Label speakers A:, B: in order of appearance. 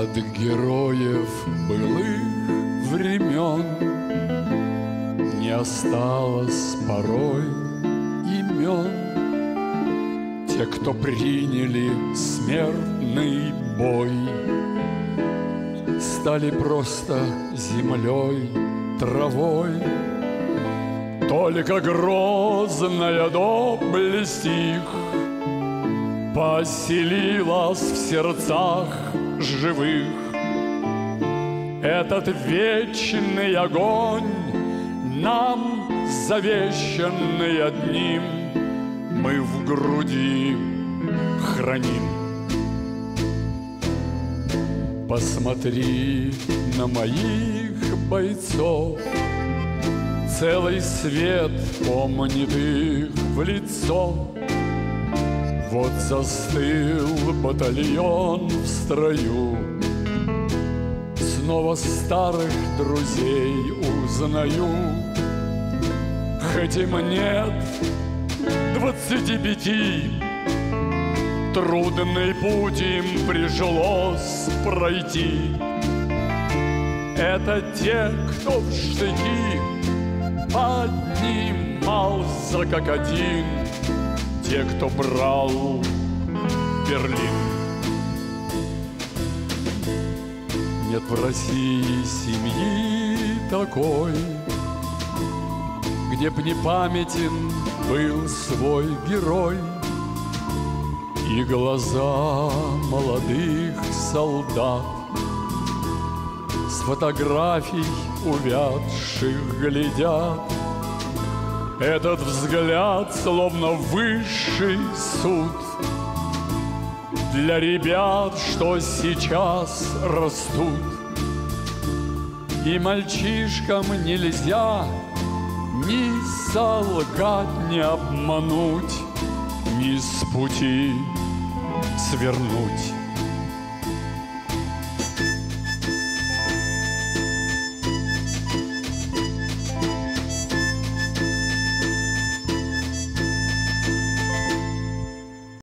A: от героев былых времен Не осталось порой имен Те, кто приняли смертный бой Стали просто землей, травой. Только грозная доблесть их Поселилась в сердцах живых. Этот вечный огонь нам завещанный одним Мы в груди храним. Посмотри на моих бойцов. Целый свет помнит их в лицо Вот застыл батальон в строю. Снова старых друзей узнаю. Хоть им нет двадцати пяти Трудный путь им пришлось пройти. Это те, кто в штыки поднимался как один Те, кто брал Берлин. Нет в России семьи такой Где б не памятен был свой герой. И глаза молодых солдат С фотографий увядших глядят Этот взгляд словно высший суд Для ребят, что сейчас растут И мальчишкам нельзя ни солгать, ни обмануть, ни с пути свернуть.